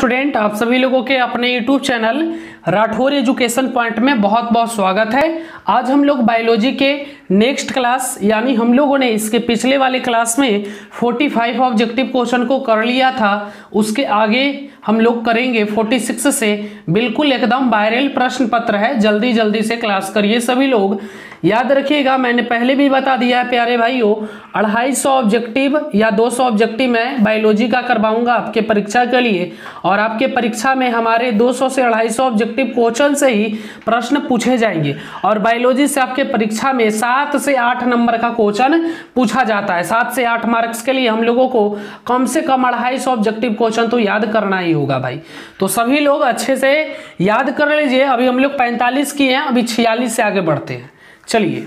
Student, आप सभी लोगों के अपने YouTube channel Rathore education point में बहुत बहुत स्वागत है। आज हम लोग बायोलॉजी के नेक्स्ट क्लास, यानी हम लोगों ने इसके पिछले वाले क्लास में 45 ऑब्जेक्टिव क्वेश्चन को कर लिया था। उसके आगे हम लोग करेंगे 46 से। बिल्कुल एकदम वायरल प्रश्न पत्र है। जल्दी जल्दी से क्लास करिए सभी लोग। याद रखिएगा, मैंने पहले भी बता दिया है, प्यारे भाइयों, अढ़ाई सौ ऑब्जेक्टिव या 200 ऑब्जेक्टिव मैं बायोलॉजी का करवाऊँगा आपके परीक्षा के लिए। और आपके परीक्षा में हमारे 200 से 250 ऑब्जेक्टिव क्वेश्चन से ही प्रश्न पूछे जाएँगे। और बायोलॉजी से आपके परीक्षा में सात से आठ नंबर का क्वेश्चन पूछा जाता है। सात से आठ मार्क्स के लिए हम लोगों को कम से कम अढ़ाई सौ ऑब्जेक्टिव क्वेश्चन तो याद करना ही होगा भाई। तो सभी लोग अच्छे से याद कर लीजिए। अभी हम लोग पैंतालीस किए हैं, अभी छियालीस से आगे बढ़ते हैं। चलिए,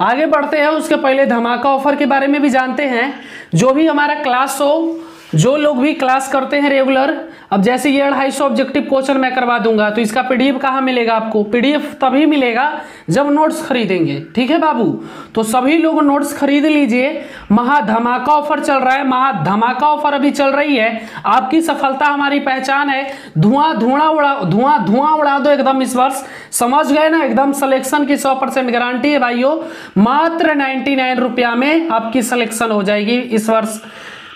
आगे बढ़ते हैं। उसके पहले धमाका ऑफ़र के बारे में भी जानते हैं। जो भी हमारा क्लास हो जो लोग भी क्लास करते हैं रेगुलर अब जैसे ये अढ़ाई सौ ऑब्जेक्टिव क्वेश्चन मैं करवा दूँगा तो इसका पीडीएफ कहाँ मिलेगा आपको? पीडीएफ तभी मिलेगा जब नोट्स खरीदेंगे। ठीक है बाबू? तो सभी लोग नोट्स खरीद लीजिए। महा धमाका ऑफ़र चल रहा है, महा धमाका ऑफ़र अभी चल रही है। आपकी सफलता हमारी पहचान है। धुआँ धुआँ उड़ा, धुआँ धुआँ उड़ा दो एकदम इस वर्ष। समझ गए ना? एकदम सिलेक्शन की सौ परसेंट गारंटी है भाइयों। मात्र नाइन्टी नाइन रुपया में आपकी सिलेक्शन हो जाएगी इस वर्ष।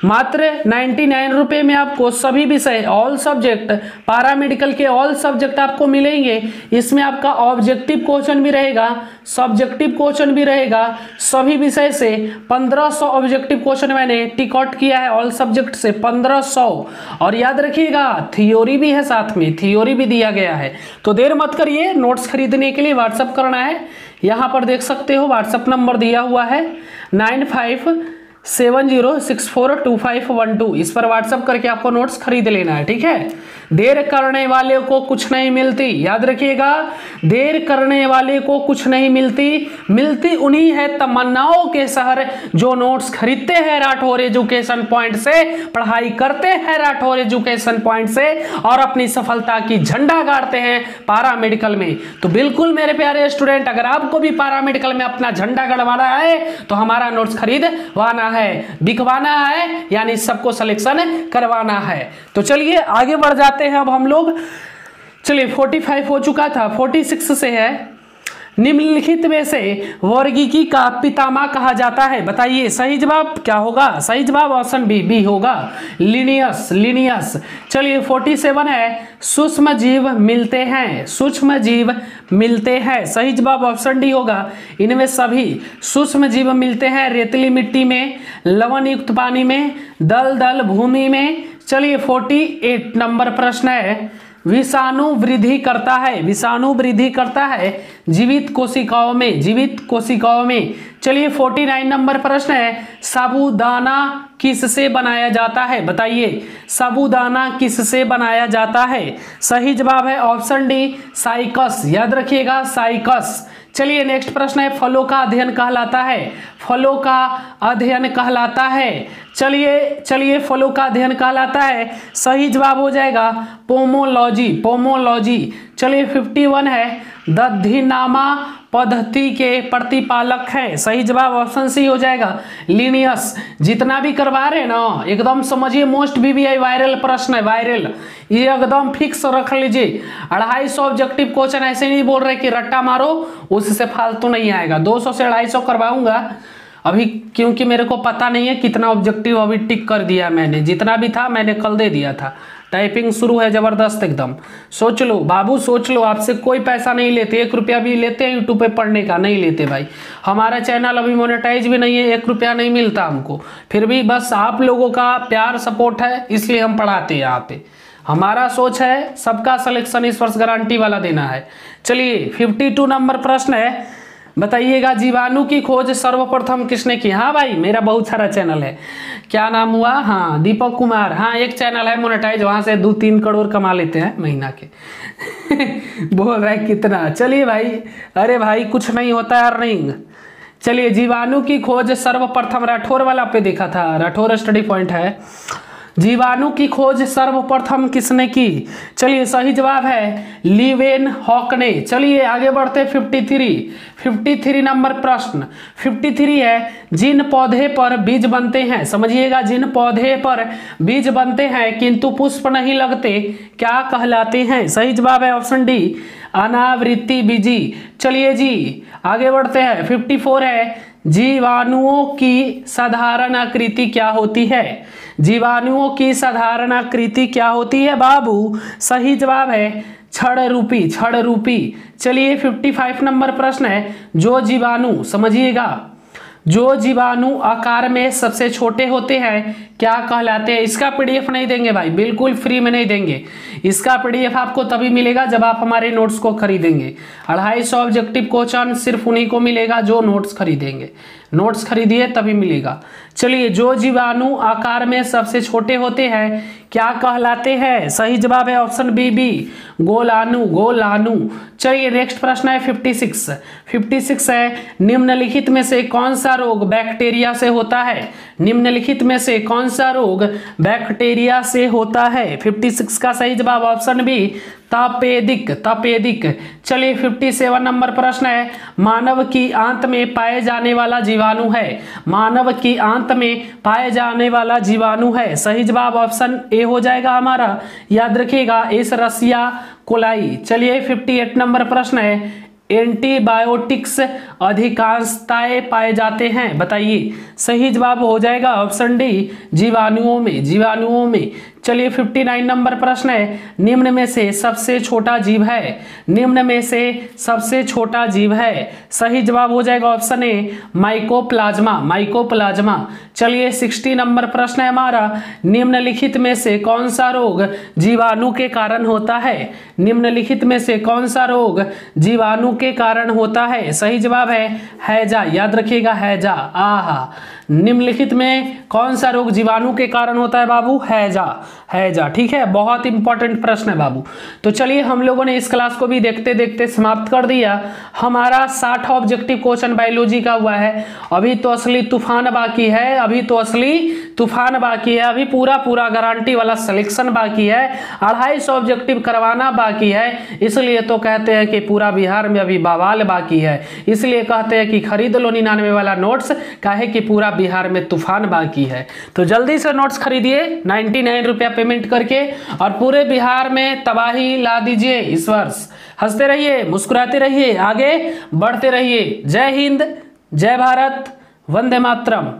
मात्र नाइन्टी नाइन रुपये में आपको सभी विषय ऑल सब्जेक्ट पैरामेडिकल के ऑल सब्जेक्ट आपको मिलेंगे। इसमें आपका ऑब्जेक्टिव क्वेश्चन भी रहेगा सब्जेक्टिव क्वेश्चन भी रहेगा। सभी विषय से 1500 ऑब्जेक्टिव क्वेश्चन मैंने टिकट किया है ऑल सब्जेक्ट से 1500 और याद रखिएगा थियोरी भी है साथ में थियोरी भी दिया गया है। तो देर मत करिए नोट्स खरीदने के लिए व्हाट्सअप करना है। यहाँ पर देख सकते हो व्हाट्सअप नंबर दिया हुआ है nine five seven zero six four two five one two. इस पर व्हाट्सअप करके आपको नोट्स खरीद लेना है, ठीक है? देर करने वाले को कुछ नहीं मिलती। याद रखिएगा, देर करने वाले को कुछ नहीं मिलती। मिलती उन्हीं है तमन्नाओं के शहर जो नोट्स खरीदते हैं राठौर एजुकेशन पॉइंट से, पढ़ाई करते हैं राठौर एजुकेशन पॉइंट से और अपनी सफलता की झंडा गाड़ते हैं पारा मेडिकल में। तो बिल्कुल मेरे प्यारे स्टूडेंट अगर आपको भी पारा मेडिकल में अपना झंडा गड़वाना है तो हमारा नोट्स खरीदवाना है, बिकवाना है, यानी सबको सिलेक्शन करवाना है। तो चलिए आगे बढ़ जाते हैं। अब हम लोग, चलिए 45 हो चुका था। 46 से है। निम्नलिखित में से वर्गीकी का पितामह कहा जाता है। बताइए, सही जवाब क्या होगा? सही जवाब ऑप्शन बी बी होगा। लिनियस लिनियस चलिए 47 है। सूक्ष्म जीव मिलते हैं। सूक्ष्म जीव मिलते हैं। सही जवाब ऑप्शन डी होगा। इनमें सभी सूक्ष्म जीव मिलते हैं। रेतली मिट्टी में लवण युक्त पानी में दल दल भूमि में चलिए 48 नंबर प्रश्न है। विषाणु वृद्धि करता है विषाणु वृद्धि करता है जीवित कोशिकाओं में, जीवित कोशिकाओं में। चलिए 49 नंबर प्रश्न है, साबुदाना किससे बनाया जाता है? बताइए। साबुदाना किससे बनाया जाता है? सही जवाब है ऑप्शन डी, साइकस। याद रखिएगा, साइकस। चलिए, नेक्स्ट प्रश्न है, फलों का अध्ययन कहलाता है। फलों का अध्ययन कहलाता है। चलिए चलिए, फलों का अध्ययन कहलाता है। सही जवाब हो जाएगा, पोमोलॉजी पोमोलॉजी। चलिए 51 है दधिनामा पद्धति के प्रतिपालक है। सही जवाब ऑप्शन सी हो जाएगा। लीनियस जितना भी करवा रहे ना, एकदम समझिए मोस्ट वीवीआई वायरल प्रश्न है वायरल ये एकदम फिक्स रख लीजिए। अढ़ाई सौ ऑब्जेक्टिव क्वेश्चन ऐसे नहीं बोल रहे कि रट्टा मारो, उससे फालतू नहीं आएगा। 200 से अढ़ाई सौ करवाऊँगा। अभी क्योंकि मेरे को पता नहीं है कितना ऑब्जेक्टिव अभी टिक कर दिया मैंने। जितना भी था, मैंने कल दे दिया था। टाइपिंग शुरू है ज़बरदस्त एकदम। सोच लो, बाबू सोच लो, आपसे कोई पैसा नहीं लेते, एक रुपया भी लेते हैं यूट्यूब पे पढ़ने का, नहीं लेते भाई। हमारा चैनल अभी मोनेटाइज भी नहीं है, एक रुपया नहीं मिलता हमको। फिर भी बस आप लोगों का प्यार सपोर्ट है, इसलिए हम पढ़ाते हैं यहाँ पे। हमारा सोच है, सबका सिलेक्शन इस वर्ष गारंटी वाला देना है। चलिए फिफ्टी नंबर प्रश्न है। बताइएगा, जीवाणु की खोज सर्वप्रथम किसने की? हाँ भाई, मेरा बहुत सारा चैनल है। क्या नाम हुआ? हाँ दीपक कुमार। हाँ एक चैनल है मोनेटाइज वहाँ से दो तीन करोड़ कमा लेते हैं महीना के। बोल रहा कितना? चलिए भाई, अरे भाई, कुछ नहीं होता है अर्निंग। चलिए, जीवाणु की खोज सर्वप्रथम राठौर वाला पे देखा था। राठौर स्टडी पॉइंट है। जीवाणु की खोज सर्वप्रथम किसने की? चलिए सही जवाब है, लिवेन हॉक ने चलिए आगे बढ़ते 53 53 नंबर प्रश्न। 53 है, जिन पौधे पर बीज बनते हैं। समझिएगा, जिन पौधे पर बीज बनते हैं, किंतु पुष्प नहीं लगते, क्या कहलाते हैं? सही जवाब है ऑप्शन डी, अनावृत्ति बीजी। चलिए जी, आगे बढ़ते हैं 54 है जीवाणुओं की साधारण आकृति क्या होती है? जीवाणुओं की साधारण आकृति क्या होती है बाबू? सही जवाब है छड़ रूपी छड़ रूपी चलिए 55 नंबर प्रश्न है, जो जीवाणु, समझिएगा। जो जीवाणु आकार में सबसे छोटे होते हैं, क्या कहलाते हैं? इसका पीडीएफ नहीं देंगे भाई, बिल्कुल फ्री में नहीं देंगे। इसका पीडीएफ आपको तभी मिलेगा जब आप हमारे नोट्स को खरीदेंगे। अढ़ाई सौ ऑब्जेक्टिव क्वेश्चन सिर्फ़ उन्हीं को मिलेगा जो नोट्स खरीदेंगे। नोट्स खरीदिए तभी मिलेगा। चलिए, जो जीवाणु आकार में सबसे छोटे होते हैं, क्या कहलाते हैं? सही जवाब है ऑप्शन बी बी। गोलानु गोलानु चलिए नेक्स्ट प्रश्न है 56 56 है, निम्नलिखित में से कौन सा रोग बैक्टीरिया से होता है? निम्नलिखित में से कौन सा रोग बैक्टीरिया से होता है? 56 का सही जवाब ऑप्शन बी तपेदिक तपेदिक। चलिए 57 नंबर प्रश्न है। मानव की आंत में पाए जाने वाला जीवाणु है। मानव की आंत में पाए जाने वाला जीवाणु है। सही जवाब ऑप्शन ए हो जाएगा हमारा। याद रखिएगा इस रसिया कोलाई। चलिए 58 नंबर प्रश्न है। एंटीबायोटिक्स अधिकांशताएँ पाए जाते हैं। बताइए। सही जवाब हो जाएगा ऑप्शन डी, जीवाणुओं में। जीवाणुओं में चलिए 59 नंबर प्रश्न है। निम्न में से सबसे छोटा जीव है। निम्न में से सबसे छोटा जीव है। सही जवाब हो जाएगा ऑप्शन ए, माइकोप्लाज्मा माइकोप्लाज्मा। चलिए 60 नंबर प्रश्न है हमारा। निम्नलिखित में से कौन सा रोग जीवाणु के कारण होता है? निम्नलिखित में से कौन सा रोग जीवाणु के कारण होता है? सही जवाब है, हैजा। याद रखिएगा, हैजा। आहा। निम्नलिखित में कौन सा रोग जीवाणु के कारण होता है बाबू? हैजा। हैजा, ठीक है? बहुत इंपॉर्टेंट प्रश्न है बाबू। तो चलिए हम लोगों ने इस क्लास को भी देखते देखते समाप्त कर दिया। हमारा साठ ऑब्जेक्टिव क्वेश्चन बायोलॉजी का हुआ है। अभी तो असली तूफ़ान बाकी है। अभी तो असली तूफ़ान बाकी है। अभी पूरा पूरा गारंटी वाला सिलेक्शन बाकी है। अढ़ाई सौ ऑब्जेक्टिव करवाना बाकी है। इसलिए तो कहते हैं कि पूरा बिहार में अभी बवाल बाकी है। इसलिए कहते हैं कि खरीद लो निन्यानवे वाला नोट्स काहे कि पूरा बिहार में तूफ़ान बाकी है। तो जल्दी से नोट्स खरीदिए नाइन्टी नाइन रुपया पेमेंट करके और पूरे बिहार में तबाही ला दीजिए इस वर्ष। हँसते रहिए, मुस्कुराते रहिए, आगे बढ़ते रहिए। जय हिंद, जय भारत, वंदे मातरम।